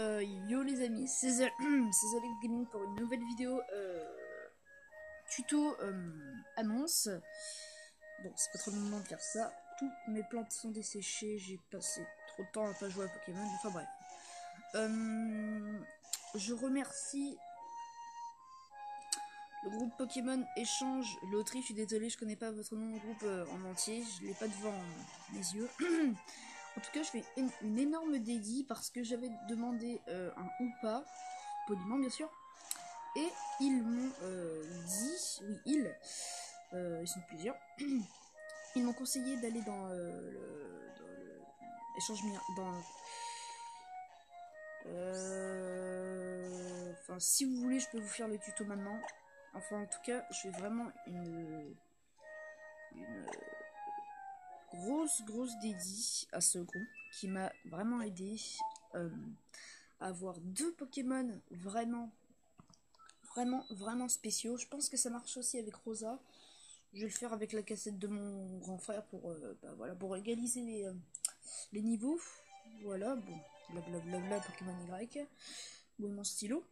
Euh, yo les amis, c'est The- c'est The Lex Gaming pour une nouvelle vidéo euh, tuto euh, annonce. Bon, c'est pas trop le moment de faire ça. Toutes mes plantes sont desséchées, j'ai passé trop de temps à pas jouer à Pokémon. Enfin bref. Je remercie le groupe Pokémon Échange Loterie. Je suis désolé, je connais pas votre nom de groupe en entier. Je l'ai pas devant mes yeux. En tout cas, je fais une, énorme dédie parce que j'avais demandé euh, un ou pas, poliment bien sûr, et ils m'ont euh, dit, oui, ils, euh, ils sont plusieurs, ils m'ont conseillé d'aller dans, le, dans le échange dans Enfin, si vous voulez, je peux vous faire le tuto maintenant. Enfin, en tout cas, je fais vraiment une, une grosse, grosse dédie à ce groupe qui m'a vraiment aidé euh, à avoir deux Pokémon vraiment, vraiment, vraiment spéciaux. Je pense que ça marche aussi avec Rosa. Je vais le faire avec la cassette de mon grand frère pour, euh, bah, voilà, pour égaliser les, euh, niveaux. Voilà, bon, blablabla, Pokémon Y. Où est mon stylo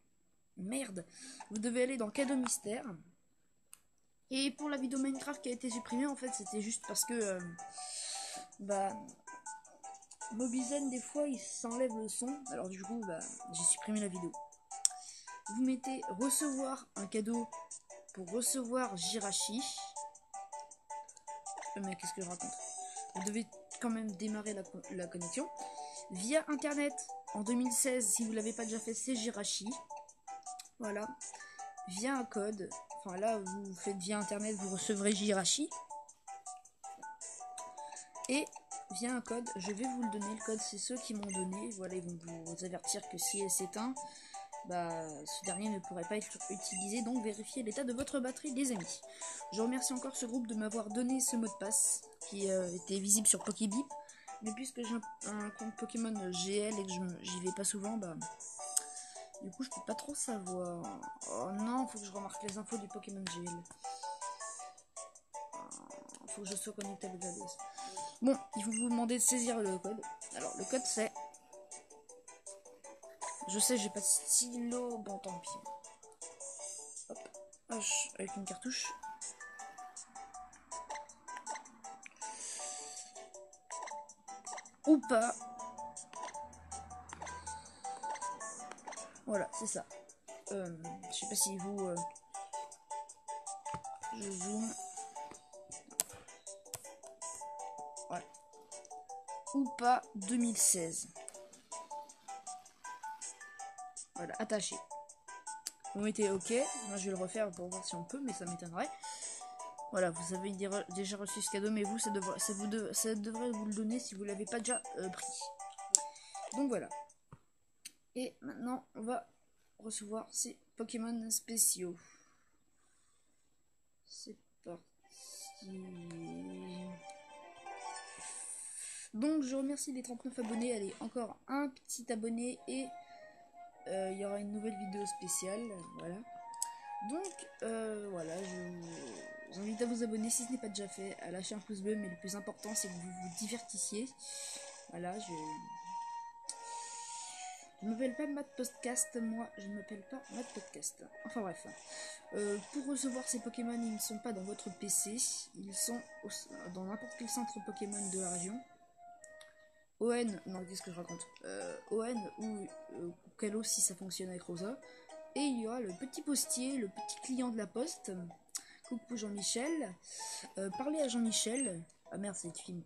Merde Vous devez aller dans Cadeau Mystère. Et pour la vidéo Minecraft qui a été supprimée, en fait, c'était juste parce que... euh, bah... Mobizen, des fois, il s'enlève le son. Alors du coup, bah, j'ai supprimé la vidéo. Vous mettez recevoir un cadeau pour recevoir Jirachi. Euh, Mais qu'est-ce que je raconte? Vous devez quand même démarrer la, con- la connexion. Via Internet, en 2016, si vous l'avez pas déjà fait, c'est Jirachi. Voilà. Via un code. Enfin là, vous faites via Internet, vous recevrez Jirachi. Et via un code, je vais vous le donner. Le code, c'est ceux qui m'ont donné. Voilà, ils vont vous avertir que si elle s'éteint, bah, ce dernier ne pourrait pas être utilisé. Donc, vérifiez l'état de votre batterie, les amis. Je remercie encore ce groupe de m'avoir donné ce mot de passe qui euh, était visible sur Pokébip. Mais puisque j'ai un, un compte Pokémon GL et que j'y vais pas souvent, bah. Du coup, je peux pas trop savoir. Oh non, faut que je remarque les infos du Pokémon GL. Ah, Faut que je sois connecté avec la DS. Bon, ils vont vous demander de saisir le code. Alors, le code c'est. Je sais, j'ai pas de stylo. Bon, tant pis. Hop. H avec une cartouche. Ou pas. Voilà, c'est ça. Euh, je sais pas si vous. euh, Je zoome. Ouais. Ou pas 2016. Voilà, attaché. Vous mettez OK. Moi, je vais le refaire pour voir si on peut, mais ça m'étonnerait. Voilà, vous avez déjà reçu ce cadeau, mais vous, ça vous devrait vous le donner si vous l'avez pas déjà euh, pris. Donc voilà. Et maintenant, on va recevoir ces Pokémon spéciaux. C'est parti. Donc, je remercie les 39 abonnés. Allez, encore un petit abonné et euh, il y aura une nouvelle vidéo spéciale. Voilà. Donc, euh, voilà, je vous invite à vous abonner si ce n'est pas déjà fait, à lâcher un pouce bleu, mais le plus important, c'est que vous vous divertissiez. Voilà, je. Je ne m'appelle pas Matt Podcast, moi, je ne m'appelle pas Matt Podcast. Enfin bref. Euh, pour recevoir ces Pokémon, ils ne sont pas dans votre PC, ils sont dans n'importe quel centre Pokémon de la région. ON, non, qu'est-ce que je raconte? Euh, ON ou euh, si ça fonctionne avec Rosa. Et il y aura le petit postier, le petit client de la poste. Coucou Jean-Michel. Euh, parlez à Jean-Michel. Ah merde, c'est le film.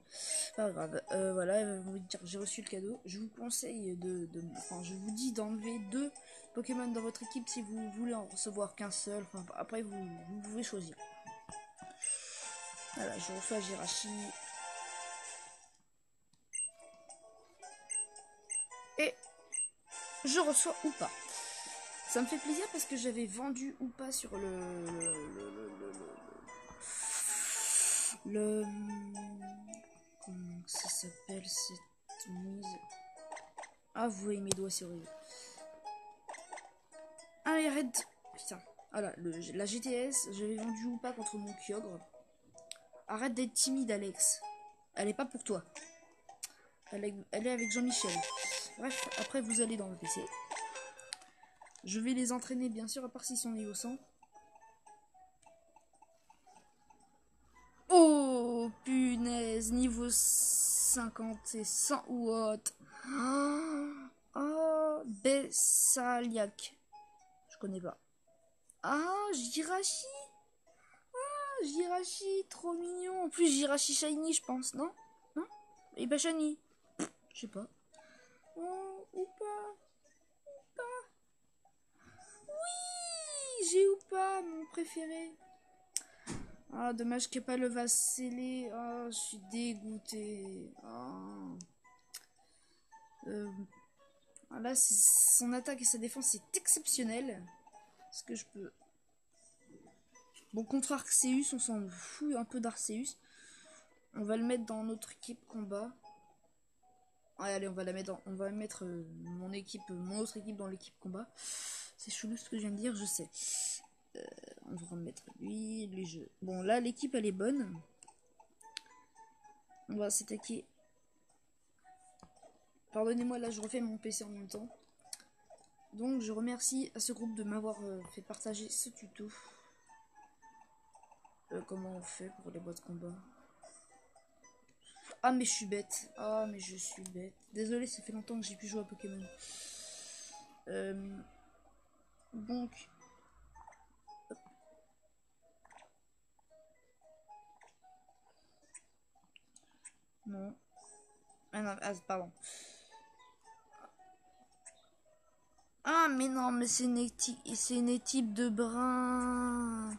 Pas grave. Euh, voilà, dire j'ai reçu le cadeau. Je vous conseille de, de- enfin, je vous dis d'enlever deux Pokémon dans votre équipe si vous voulez en recevoir qu'un seul. Enfin, après, vous, vous pouvez choisir. Voilà, je reçois Jirachi. Et je reçois ou pas. Ça me fait plaisir parce que j'avais vendu ou pas sur le. le. le. le. Le. comment ça s'appelle cette mise Ah, vous voyez mes doigts, c'est horrible. Ah, arrête Putain. Voilà, le, la GTS, j'avais vendu ou pas contre mon Kyogre. Arrête d'être timide, Alex. Elle est pas pour toi. Elle est, elle est avec Jean-Michel. Bref, après vous allez dans le PC. Je vais les entraîner bien sûr, à part s'ils sont niveau 100. Oh niveau 50 et 100 watts. Oh, Bessaliac. Je connais pas. Ah, Jirachi. Ah, Jirachi, trop mignon. En plus, Jirachi Shiny, je pense, non? Non? Et pas Shiny. Je sais pas. Oh, ou pas. Ou pas. Oui, j'ai ou pas, mon préféré. Ah, dommage qu'il n'y ait pas le vase scellé. Ah, je suis dégoûté. Ah. Euh, là, son attaque et sa défense est exceptionnel. Est-ce que je peux... Bon, contre Arceus, on s'en fout un peu d'Arceus. On va le mettre dans notre équipe combat. allez, on va la mettre on va mettre euh, mon équipe, mon autre équipe dans l'équipe combat. C'est chelou ce que je viens de dire, je sais. Euh, on va remettre lui, les jeux. Bon, là, l'équipe, elle est bonne. On va s'attaquer. Pardonnez-moi, là, je refais mon PC en même temps. Donc je remercie à ce groupe de m'avoir euh, fait partager ce tuto. Euh, comment on fait pour les boîtes combat? Ah mais je suis bête. Ah mais je suis bête. Désolé, ça fait longtemps que j'ai pu jouer à Pokémon. Donc... Non. Ah non, ah, pardon. Ah, mais non, mais c'est une, c'est une équipe de brun.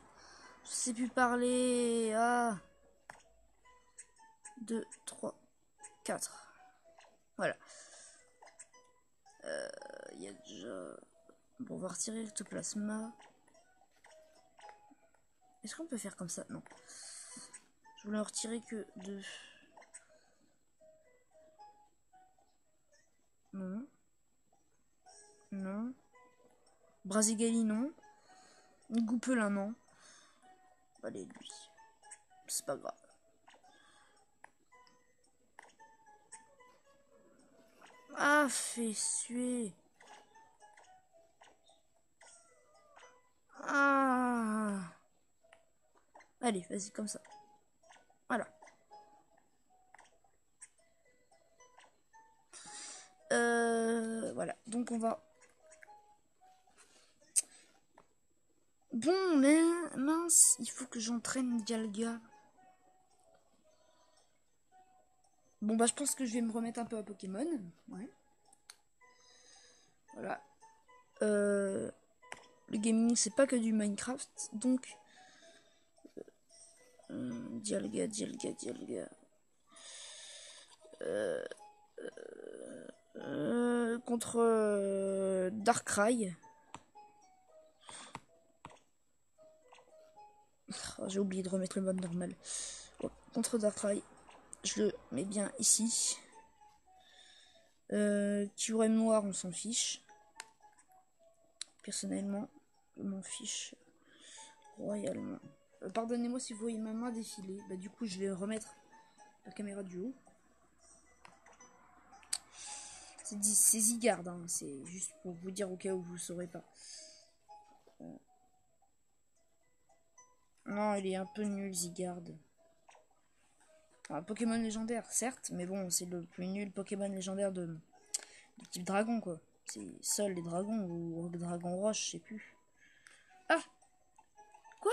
Je sais plus parler. Ah. 2, 3, 4. Voilà. Il euh, y a déjà... Bon, on va retirer le plasma. Est-ce qu'on peut faire comme ça? Non. Je voulais en retirer que deux. Non. Non. Brasigali, non. Goupelin, non. Allez, lui. C'est pas grave. Ah, fait suer. Ah. Allez, vas-y, comme ça. Donc, on va Bon, mais mince, il faut que j'entraîne Dialga. Bon, bah, je pense que je vais me remettre un peu à Pokémon. Ouais. Voilà. Euh, le gaming, c'est pas que du Minecraft. Donc, euh, Dialga, Dialga, Dialga. Euh, contre Darkrai. Oh, j'ai oublié de remettre le mode normal. contre Darkrai, je le mets bien ici. Euh, noir, on s'en fiche. Personnellement, je m'en fiche royalement. Euh, pardonnez-moi si vous voyez ma main défiler. Bah, du coup, je vais remettre la caméra du haut. C'est Zigard, hein. c'est juste pour vous dire au cas où vous ne saurez pas. Euh, non, il est un peu nul, Zigard. Pokémon légendaire, certes, mais bon, c'est le plus nul Pokémon légendaire de, type dragon, quoi. C'est seul les dragons ou le dragon roche, je sais plus. Ah Quoi?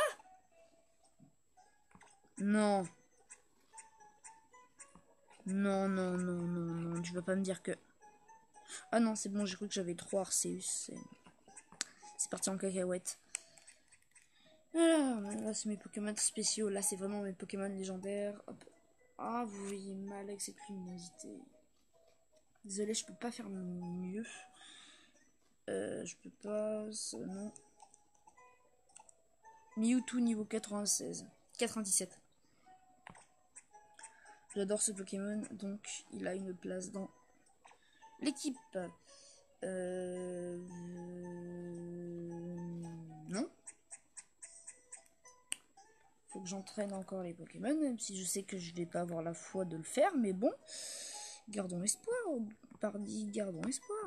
Non. Non, non, non, non, non, tu vas pas me dire que... Ah non, c'est bon, j'ai cru que j'avais trois Arceus. C'est parti en cacahuète. Alors, là, c'est mes Pokémon spéciaux. Là, c'est vraiment mes Pokémon légendaires. Ah, vous voyez mal avec cette luminosité. Désolé, je peux pas faire mieux. Euh, je peux pas... Non. Mewtwo niveau 96. 97. J'adore ce Pokémon, donc il a une place dans l'équipe. Euh... Non faut que j'entraîne encore les Pokémon, même si je sais que je vais pas avoir la foi de le faire, mais bon. Gardons espoir, pardi, gardons espoir.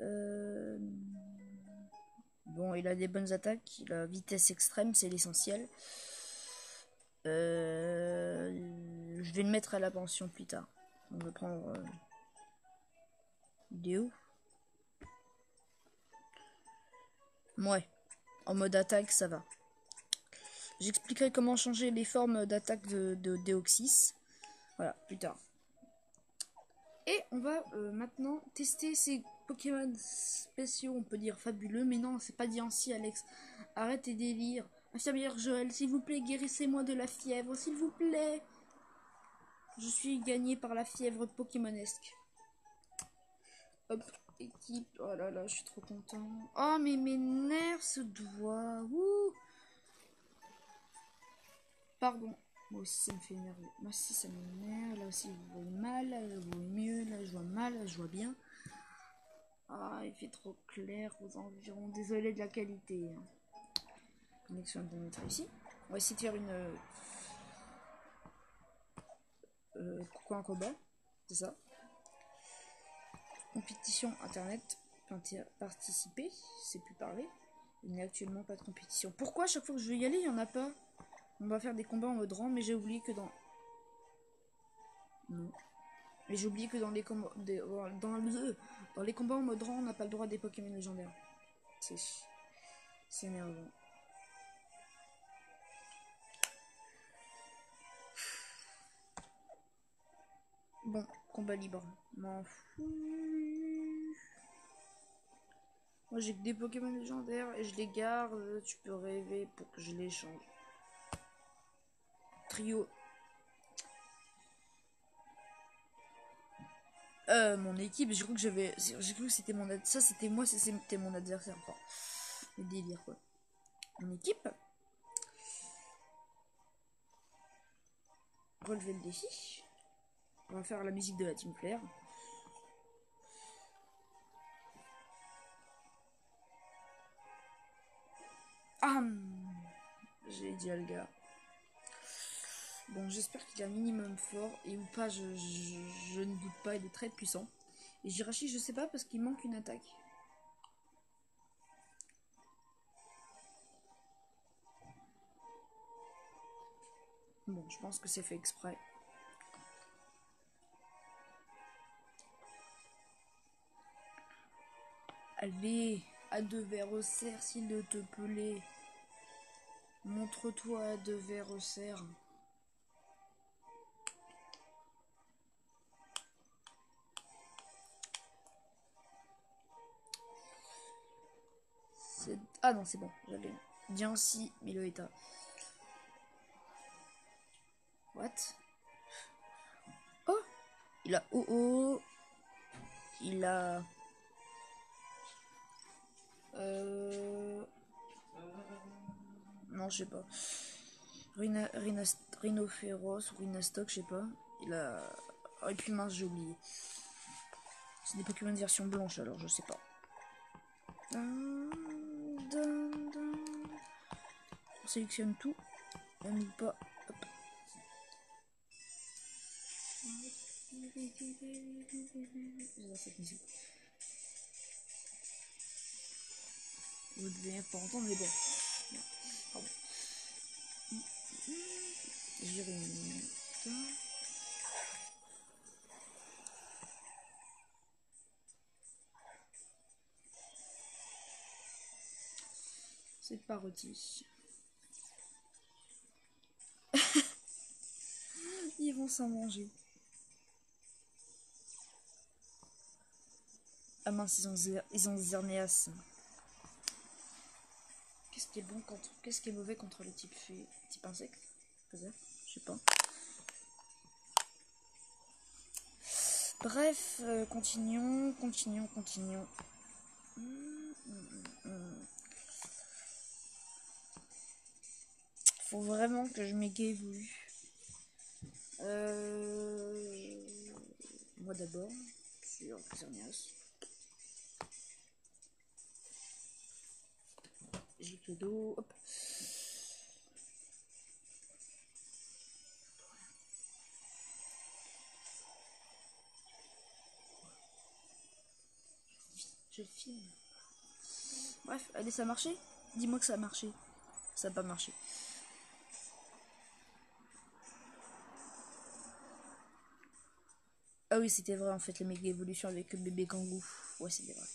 Euh, bon, il a des bonnes attaques, il a vitesse extrême, c'est l'essentiel. Euh, je vais le mettre à la pension plus tard. On va prendre... Euh... Ouais. En mode attaque, ça va. J'expliquerai comment changer les formes d'attaque de, de Deoxys. Voilà, plus tard. Et on va euh, maintenant tester ces Pokémon spéciaux, on peut dire fabuleux, mais non, c'est pas dit ainsi, Alex. Arrête tes délires. Infirmière Joël, s'il vous plaît, guérissez-moi de la fièvre, s'il vous plaît. Je suis gagné par la fièvre Pokémonesque. Hop, équipe. Oh là là, je suis trop content. Oh, mais mes nerfs se doigt. Ouh. Pardon. Moi aussi, ça me fait énerver. Moi aussi, ça m'énerve. Là aussi, je vois mal. Là, je vois mieux. Là, je vois mal. Là, je vois bien. Ah, il fait trop clair aux environs. Désolé de la qualité. Hein. Connexion internet ici. On va essayer de faire une. Euh, coucou un combat. C'est ça. Compétition internet. Participer. C'est plus parler. Il n'y a actuellement pas de compétition. Pourquoi chaque fois que je veux y aller, il n'y en a pas? On va faire des combats en mode rang, mais j'ai oublié que dans. Non. Mais j'ai oublié que dans les combats. Dans, le... dans les combats en mode rang, on n'a pas le droit des Pokémon légendaires. C'est. C'est énervant. Bon, combat libre. M'en fous. Moi j'ai que des Pokémon légendaires et je les garde. Tu peux rêver pour que je les change. Trio. Euh, mon équipe, j'ai cru que j'avais. J'ai cru que c'était mon. Ça c'était moi, c'était mon adversaire. Enfin, le délire quoi. Mon équipe. Relever le défi. On va faire la musique de la Team Flair. Ah J'ai dit Alga. Bon, j'espère qu'il est un minimum fort. Et ou pas, je, ne doute pas, il est très puissant. Et Jirachi, je sais pas parce qu'il manque une attaque. Bon, je pense que c'est fait exprès. Allez, à deux verres au cerf, s'il te plaît. Montre-toi à deux verres au cerf. Ah non, c'est bon, j'avais Diancy Miloeta. What? Oh Il a Oh oh Il a euh... Non, je sais pas. Rhino, Rhino Féroce ou Rhinastock, je sais pas. Il a. Oh, et puis mince, j'ai oublié. C'est des Pokémon de version blanche alors, je sais pas. On sélectionne tout. On n'y pas. Hop. cette. Vous devez pas entendre, mais bon. Pardon. J'irai C'est parodie. Ils vont s'en manger. Ah mince, ils ont, ils ont. Qu'est-ce est bon contre. Qu'est-ce qui est mauvais contre les types fées Type insecte Je sais pas. Bref, euh, continuons, continuons, continuons. Faut vraiment que je m'évolue. Euh... Moi d'abord. tout doux. Hop. Je filme. Bref, allez, ça a marché? Dis-moi que ça a marché. Ça n'a pas marché. Ah oui, c'était vrai en fait, les méga évolutions avec le bébé kangou. Ouais, c'était vrai.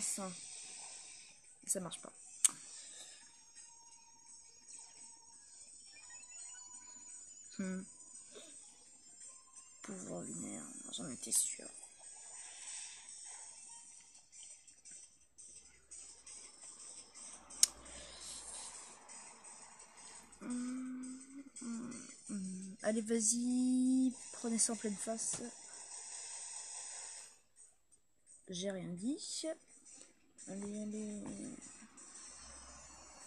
Ça marche pas. Hmm. Pouvoir lunaire, j'en étais sûr. Allez, vas-y, prenez ça en pleine face. J'ai rien dit.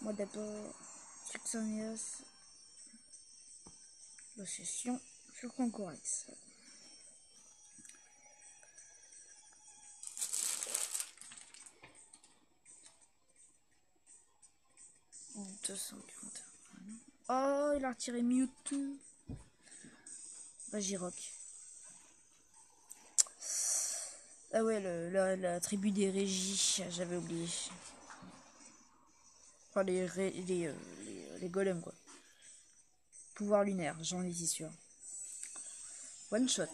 Moi d'abord, Suxanias. Possession sur Concorex. Oh, il a retiré Mewtwo. Rock. Ah ouais, le, la, tribu des régies, j'avais oublié. Enfin, les, euh, les, les golems, quoi. Pouvoir lunaire, j'en étais sûr. One shot.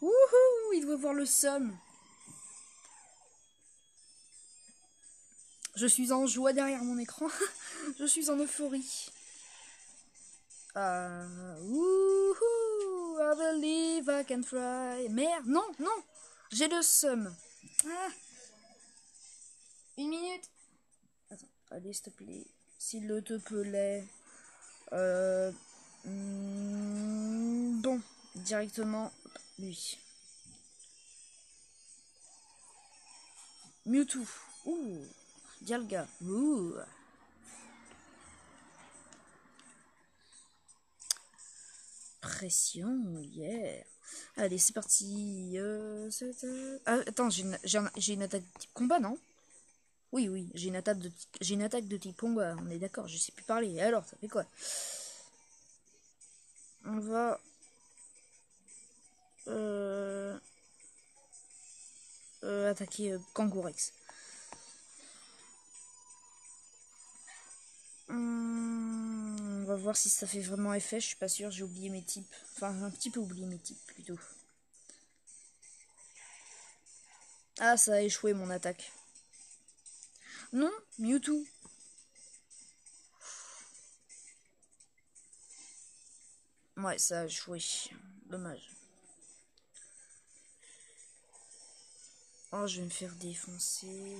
Wouhou, il doit voir le somme. Je suis en joie derrière mon écran. Je suis en euphorie. Uh, wouhou, I believe I can fly. Merde, non, non. J'ai le somme. Ah. Une minute. Attends, allez, s'il te plaît s'il te plaît. Euh, hmm, bon, directement, lui. Mewtwo. Ouh. Dialga. Ouh. Pression, yeah. Allez, c'est parti. Euh, ah, attends, j'ai une, une attaque combat, non? Oui, oui, j'ai une attaque de une attaque de type on est d'accord, je sais plus parler. alors, ça fait quoi? On va euh, euh, attaquer euh, Kangourex. Hum, voir si ça fait vraiment effet, je suis pas sûr, j'ai oublié mes types. Enfin, un petit peu oublié mes types plutôt. Ah, ça a échoué mon attaque. Non, Mewtwo. Ouais, ça a joué. Dommage. Oh, je vais me faire défoncer.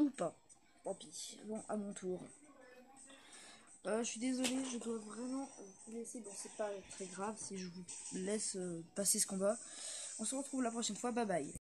Ou pas. Tant pis. Bon, à mon tour. Euh, je suis désolée, je dois vraiment vous laisser. Bon, c'est pas très grave si je vous laisse euh, passer ce combat. On se retrouve la prochaine fois. Bye bye.